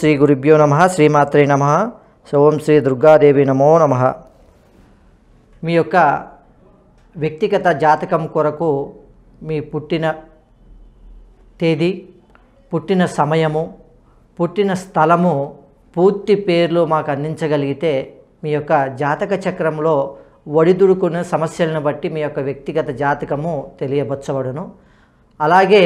శ్రీ గురుభ్యో నమ శ్రీమాత్రే నమ ఓం శ్రీ దుర్గాదేవి నమో నమ. మీ యొక్క వ్యక్తిగత జాతకం కొరకు మీ పుట్టిన తేదీ పుట్టిన సమయము పుట్టిన స్థలము పూర్తి పేర్లు మాకు అందించగలిగితే మీ యొక్క జాతక చక్రంలో ఒడిదుడుకున్న సమస్యలను బట్టి మీ యొక్క వ్యక్తిగత జాతకము తెలియబచ్చబడును. అలాగే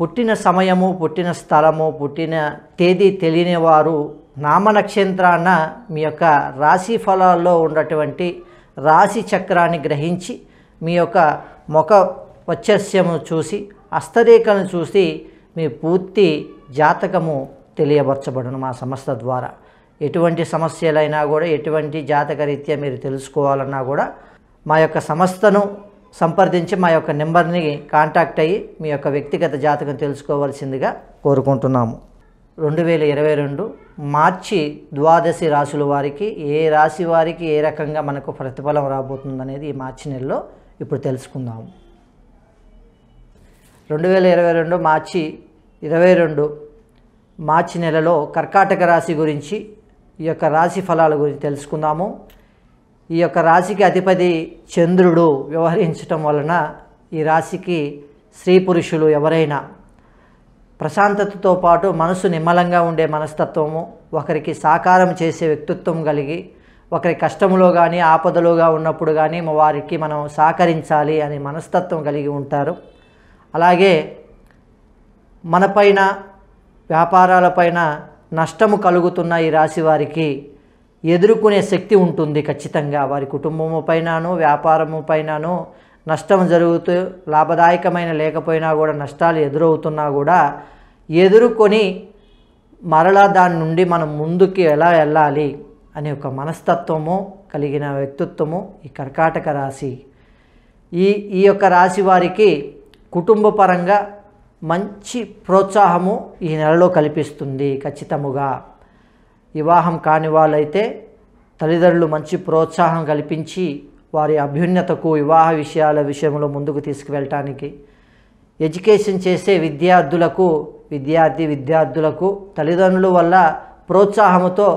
పుట్టిన సమయము పుట్టిన స్థలము పుట్టిన తేదీ తెలియని వారు నామ నక్షత్రాన మీ యొక్క రాశి ఫలాల్లో ఉన్నటువంటి రాశి చక్రాన్ని గ్రహించి మీ యొక్క ముఖ వచ్చస్యము చూసి హస్తరేఖలను చూసి మీ పూర్తి జాతకము తెలియపరచబడను మా సంస్థ ద్వారా. ఎటువంటి సమస్యలైనా కూడా ఎటువంటి జాతకరీత్యా మీరు తెలుసుకోవాలన్నా కూడా మా యొక్క సంస్థను సంప్రదించి మా యొక్క నెంబర్ని కాంటాక్ట్ అయ్యి మీ యొక్క వ్యక్తిగత జాతకం తెలుసుకోవాల్సిందిగా కోరుకుంటున్నాము. రెండు వేల ఇరవై రెండు మార్చి ద్వాదశి రాశుల వారికి ఏ రాశి వారికి ఏ రకంగా మనకు ప్రతిఫలం రాబోతుందనేది ఈ మార్చి నెలలో ఇప్పుడు తెలుసుకుందాము. రెండు వేల ఇరవై రెండు మార్చి ఇరవై రెండు మార్చి నెలలో కర్కాటక రాశి గురించి ఈ యొక్క రాశి ఫలాల గురించి తెలుసుకుందాము. ఈ యొక్క రాశికి అధిపతి చంద్రుడు వ్యవహరించటం వలన ఈ రాశికి స్త్రీ పురుషులు ఎవరైనా ప్రశాంతతతో పాటు మనసు నిమ్మలంగా ఉండే మనస్తత్వము ఒకరికి సాకారం చేసే వ్యక్తిత్వం కలిగి ఒకరి కష్టములో కానీ ఆపదలోగా ఉన్నప్పుడు కానీ వారికి మనం సహకరించాలి అనే మనస్తత్వం కలిగి ఉంటారు. అలాగే మనపైన వ్యాపారాలపైన నష్టము కలుగుతున్న ఈ రాశి వారికి ఎదుర్కొనే శక్తి ఉంటుంది ఖచ్చితంగా. వారి కుటుంబము పైనను వ్యాపారము పైనను నష్టం జరుగుతూ లాభదాయకమైన లేకపోయినా కూడా నష్టాలు ఎదురవుతున్నా కూడా ఎదుర్కొని మరలా దాని నుండి మనం ముందుకి ఎలా వెళ్ళాలి అనే ఒక మనస్తత్వము కలిగిన వ్యక్తిత్వము ఈ కర్కాటక రాశి. ఈ ఈ యొక్క రాశి వారికి కుటుంబపరంగా మంచి ప్రోత్సాహము ఈ నెలలో కల్పిస్తుంది ఖచ్చితముగా. వివాహం కాని వాళ్ళైతే తల్లిదండ్రులు మంచి ప్రోత్సాహం కల్పించి వారి అభ్యున్నతకు వివాహ విషయాల విషయంలో ముందుకు తీసుకువెళ్ళటానికి ఎడ్యుకేషన్ చేసే విద్యార్థులకు విద్యార్థి విద్యార్థులకు తల్లిదండ్రుల వల్ల ప్రోత్సాహముతో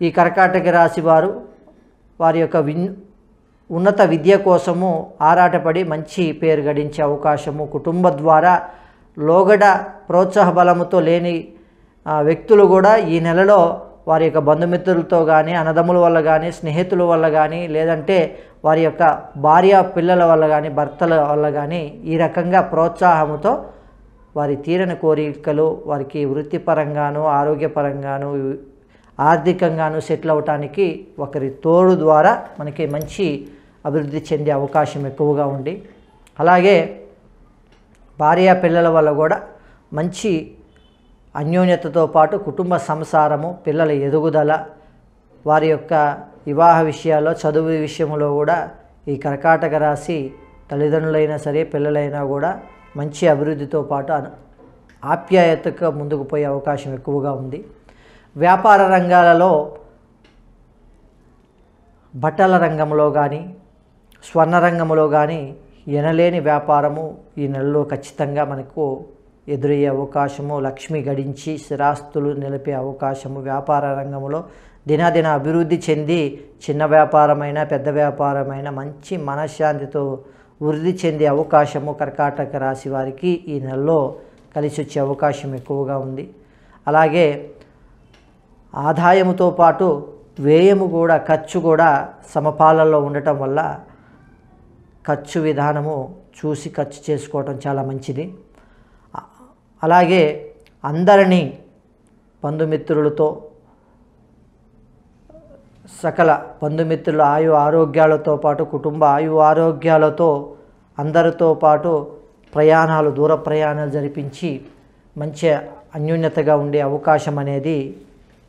ఈ కర్కాటక రాశి వారు వారి యొక్క విన్ ఉన్నత విద్య కోసము ఆరాటపడి మంచి పేరు గడించే అవకాశము కుటుంబ ద్వారా లోగడ ప్రోత్సాహ బలముతో లేని వ్యక్తులు కూడా ఈ నెలలో వారి యొక్క బంధుమిత్రులతో కానీ అన్నదమ్ముల వల్ల కానీ స్నేహితుల వల్ల కానీ లేదంటే వారి యొక్క భార్య పిల్లల వల్ల కానీ భర్తల వల్ల కానీ ఈ రకంగా ప్రోత్సాహముతో వారి తీరని కోరికలు వారికి వృత్తిపరంగాను ఆరోగ్యపరంగాను ఆర్థికంగాను సెటిల్ అవటానికి ఒకరి తోడు ద్వారా మనకి మంచి అభివృద్ధి చెందే అవకాశం ఎక్కువగా ఉంది అలాగే భార్య పిల్లల వల్ల కూడా మంచి అన్యోన్యతతో పాటు కుటుంబ సంసారము పిల్లల ఎదుగుదల వారి యొక్క వివాహ విషయాల్లో చదువు విషయంలో కూడా ఈ కర్కాటక రాశి తల్లిదండ్రులైనా సరే పిల్లలైనా కూడా మంచి అభివృద్ధితో పాటు ఆప్యాయతగా ముందుకు పోయే అవకాశం ఎక్కువగా ఉంది. వ్యాపార రంగాలలో బట్టల రంగంలో కానీ స్వర్ణ రంగంలో కానీ ఎనలేని వ్యాపారము ఈ నెలలో ఖచ్చితంగా మనకు ఎదురయ్యే అవకాశము లక్ష్మి గడించి స్థిరాస్తులు నిలిపే అవకాశము వ్యాపార రంగంలో దినదిన అభివృద్ధి చెంది చిన్న వ్యాపారమైన పెద్ద వ్యాపారమైన మంచి మనశ్శాంతితో వృద్ధి చెందే అవకాశము కర్కాటక రాశి వారికి ఈ నెలలో కలిసి వచ్చే అవకాశం ఎక్కువగా ఉంది. అలాగే ఆదాయముతో పాటు వ్యయము కూడా ఖర్చు కూడా సమపాలలో ఉండటం వల్ల ఖర్చు విధానము చూసి ఖర్చు చేసుకోవటం చాలా మంచిది. అలాగే అందరినీ బంధుమిత్రులతో సకల బంధుమిత్రుల ఆయు ఆరోగ్యాలతో పాటు కుటుంబ ఆయు ఆరోగ్యాలతో అందరితో పాటు ప్రయాణాలు దూర ప్రయాణాలు జరిపించి మంచి అన్యోన్యతగా ఉండే అవకాశం అనేది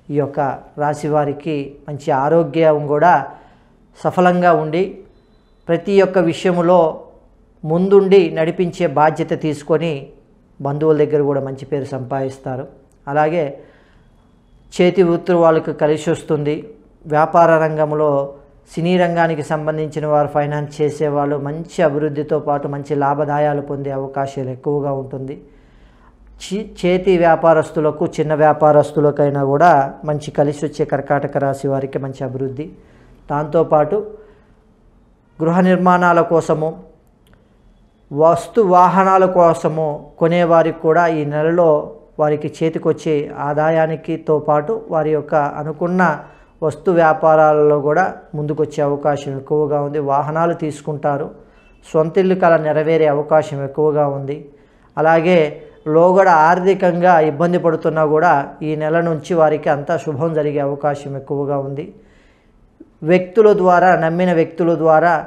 ఈ యొక్క రాశి వారికి మంచి ఆరోగ్యం కూడా సఫలంగా ఉండి ప్రతి ఒక్క విషయంలో ముందుండి నడిపించే బాధ్యత తీసుకొని బంధువుల దగ్గర కూడా మంచి పేరు సంపాదిస్తారు. అలాగే చేతి వృత్తులు వాళ్ళకు కలిసి వస్తుంది. వ్యాపార రంగంలో సినీ రంగానికి సంబంధించిన వారు ఫైనాన్స్ చేసేవాళ్ళు మంచి అభివృద్ధితో పాటు మంచి లాభదాయాలు పొందే అవకాశాలు ఎక్కువగా ఉంటుంది. చి- చేతి వ్యాపారస్తులకు చిన్న వ్యాపారస్తులకైనా కూడా మంచి కలిసి వచ్చే కర్కాటక రాశి వారికి మంచి అభివృద్ధి. దాంతోపాటు గృహ నిర్మాణాల కోసము వస్తు వాహనాల కోసము కొనేవారికి కూడా ఈ నెలలో వారికి చేతికొచ్చే ఆదాయానికితో పాటు వారి యొక్క అనుకున్న వస్తు వ్యాపారాలలో కూడా ముందుకొచ్చే అవకాశం ఎక్కువగా ఉంది. వాహనాలు తీసుకుంటారు. సొంత ఇల్లు కల నెరవేరే అవకాశం ఎక్కువగా ఉంది. అలాగే లోగడ ఆర్థికంగా ఇబ్బంది పడుతున్నా కూడా ఈ నెల నుంచి వారికి అంతా శుభం జరిగే అవకాశం ఎక్కువగా ఉంది. వ్యక్తుల ద్వారా నమ్మిన వ్యక్తుల ద్వారా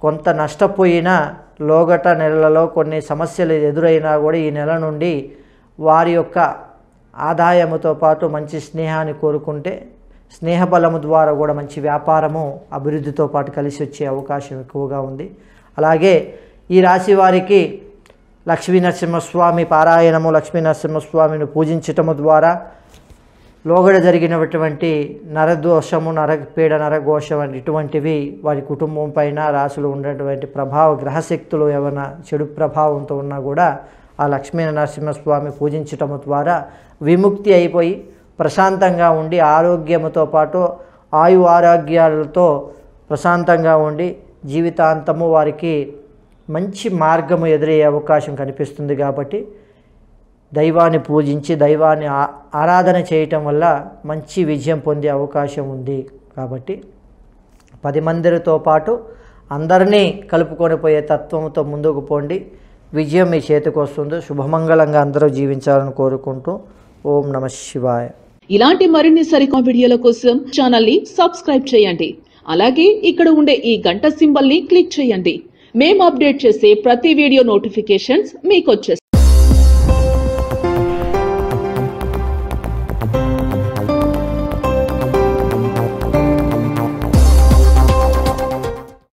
కొంత నష్టపోయినా లోగట నెలలలో కొన్ని సమస్యలు ఎదురైనా కూడా ఈ నెల నుండి వారి యొక్క ఆదాయముతో పాటు మంచి స్నేహాన్ని కోరుకుంటే స్నేహబలము ద్వారా కూడా మంచి వ్యాపారము అభివృద్ధితో పాటు కలిసి వచ్చే అవకాశం ఎక్కువగా ఉంది. అలాగే ఈ రాశి వారికి లక్ష్మీ నరసింహస్వామి పారాయణము లక్ష్మీ నరసింహస్వామిని పూజించటము ద్వారా లోగడ జరిగినటువంటి నరదోషము నరపీడ నరఘోషం ఇటువంటివి వారి కుటుంబం పైన రాసులు ఉన్నటువంటి ప్రభావ గ్రహశక్తులు ఏమైనా చెడు ప్రభావంతో ఉన్నా కూడా ఆ లక్ష్మీ నరసింహస్వామి పూజించటం ద్వారా విముక్తి అయిపోయి ప్రశాంతంగా ఉండి ఆరోగ్యముతో పాటు ఆయు ఆరోగ్యాలతో ప్రశాంతంగా ఉండి జీవితాంతము వారికి మంచి మార్గము ఎదురయ్యే అవకాశం కనిపిస్తుంది కాబట్టి దైవాన్ని పూజించి దైవాన్ని ఆరాధన చేయటం వల్ల మంచి విజయం పొందే అవకాశం ఉంది. కాబట్టి పది మందితో పాటు అందరినీ కలుపుకొని పోయే తత్వంతో ముందుకు పోండి. విజయం మీ చేతికి వస్తుంది. శుభమంగళంగా అందరూ జీవించాలని కోరుకుంటూ ఓం నమ శివాయ. ఇలాంటి మరిన్ని సరికా వీడియోల కోసం ఛానల్ని సబ్స్క్రైబ్ చేయండి. అలాగే ఇక్కడ ఉండే ఈ గంట సింబల్ని క్లిక్ చేయండి. మేము అప్డేట్ చేసే ప్రతి వీడియో నోటిఫికేషన్స్ మీకు